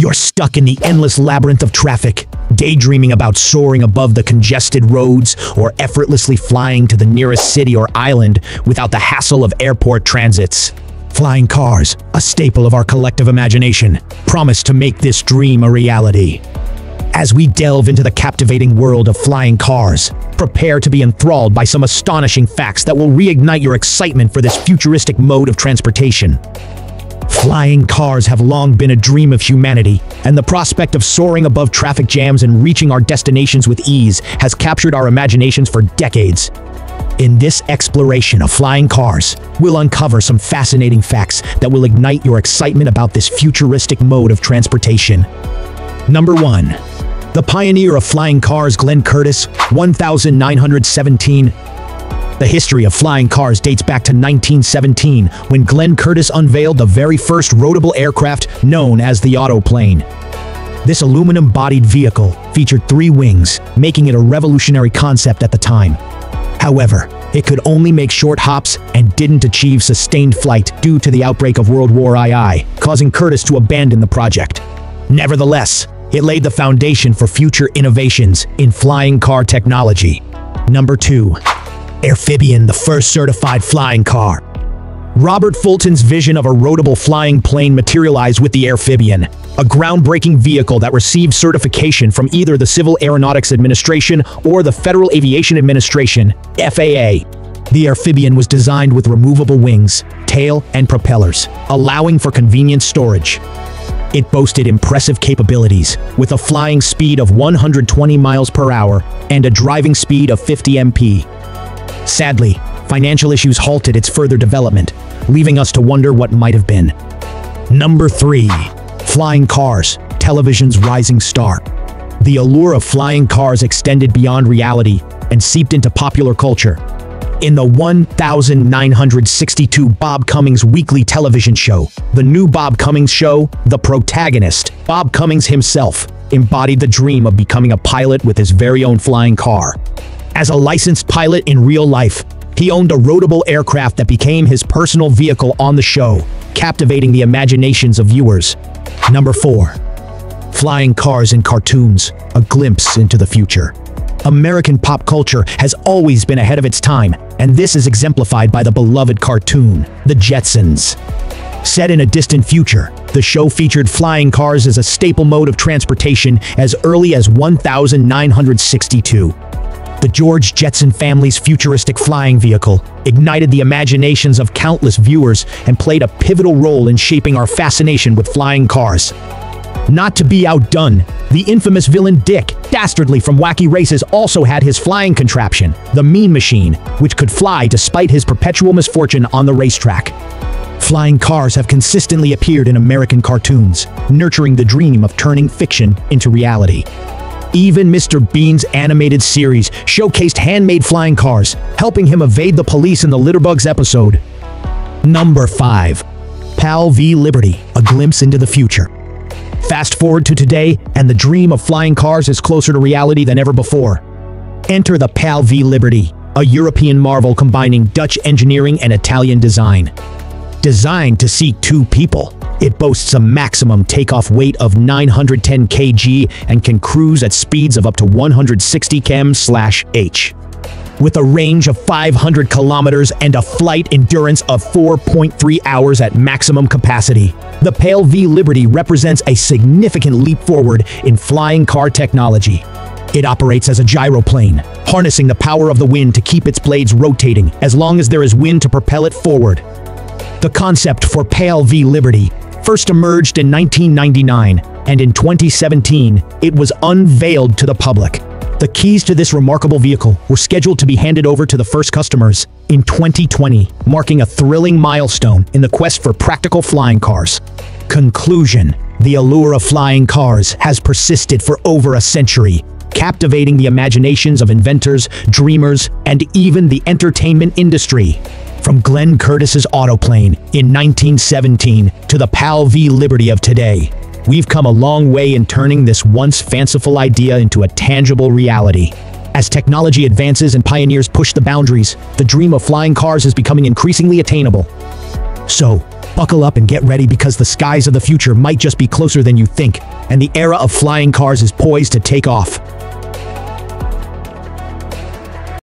You're stuck in the endless labyrinth of traffic, daydreaming about soaring above the congested roads or effortlessly flying to the nearest city or island without the hassle of airport transits. Flying cars, a staple of our collective imagination, promise to make this dream a reality. As we delve into the captivating world of flying cars, prepare to be enthralled by some astonishing facts that will reignite your excitement for this futuristic mode of transportation. Flying cars have long been a dream of humanity, and the prospect of soaring above traffic jams and reaching our destinations with ease has captured our imaginations for decades. In this exploration of flying cars, we'll uncover some fascinating facts that will ignite your excitement about this futuristic mode of transportation. Number 1. The pioneer of flying cars Glenn Curtiss, 1917. The history of flying cars dates back to 1917, when Glenn Curtiss unveiled the very first roadable aircraft known as the autoplane. This aluminum-bodied vehicle featured three wings, making it a revolutionary concept at the time. However, it could only make short hops and didn't achieve sustained flight due to the outbreak of World War II, causing Curtiss to abandon the project. Nevertheless, it laid the foundation for future innovations in flying car technology. Number 2. Airphibian, the first certified flying car. Robert Fulton's vision of a roadable flying plane materialized with the Airphibian, a groundbreaking vehicle that received certification from either the Civil Aeronautics Administration or the Federal Aviation Administration, FAA. The Airphibian was designed with removable wings, tail, and propellers, allowing for convenient storage. It boasted impressive capabilities, with a flying speed of 120 miles per hour and a driving speed of 50 mph. Sadly, financial issues halted its further development, leaving us to wonder what might have been. Number 3. Flying Cars, television's rising star. The allure of flying cars extended beyond reality and seeped into popular culture. In the 1962 Bob Cummings weekly television show, The New Bob Cummings Show, the protagonist, Bob Cummings himself, embodied the dream of becoming a pilot with his very own flying car. As a licensed pilot in real life, he owned a roadable aircraft that became his personal vehicle on the show, captivating the imaginations of viewers. Number 4. Flying Cars in Cartoons, a glimpse into the future. American pop culture has always been ahead of its time, and this is exemplified by the beloved cartoon, The Jetsons. Set in a distant future, the show featured flying cars as a staple mode of transportation as early as 1962. The George Jetson family's futuristic flying vehicle ignited the imaginations of countless viewers and played a pivotal role in shaping our fascination with flying cars. Not to be outdone, the infamous villain Dick, dastardly from Wacky Races also had his flying contraption, the Mean Machine, which could fly despite his perpetual misfortune on the racetrack. Flying cars have consistently appeared in American cartoons, nurturing the dream of turning fiction into reality. Even Mr. Bean's animated series showcased handmade flying cars, helping him evade the police in the Litterbugs episode. Number 5. PAL v Liberty, a glimpse into the future. Fast forward to today, and the dream of flying cars is closer to reality than ever before. Enter the PAL v Liberty, a European marvel combining Dutch engineering and Italian design. Designed to seat two people, it boasts a maximum takeoff weight of 910 kg and can cruise at speeds of up to 160 km/h. With a range of 500 kilometers and a flight endurance of 4.3 hours at maximum capacity, the PAL v Liberty represents a significant leap forward in flying car technology. It operates as a gyroplane, harnessing the power of the wind to keep its blades rotating as long as there is wind to propel it forward. The concept for PAL v Liberty first emerged in 1999, and in 2017, it was unveiled to the public. The keys to this remarkable vehicle were scheduled to be handed over to the first customers in 2020, marking a thrilling milestone in the quest for practical flying cars. Conclusion The allure of flying cars has persisted for over a century, captivating the imaginations of inventors, dreamers, and even the entertainment industry. From Glenn Curtiss's autoplane in 1917 to the PAL v Liberty of today, we've come a long way in turning this once fanciful idea into a tangible reality. As technology advances and pioneers push the boundaries, the dream of flying cars is becoming increasingly attainable. So, buckle up and get ready because the skies of the future might just be closer than you think. and the era of flying cars is poised to take off.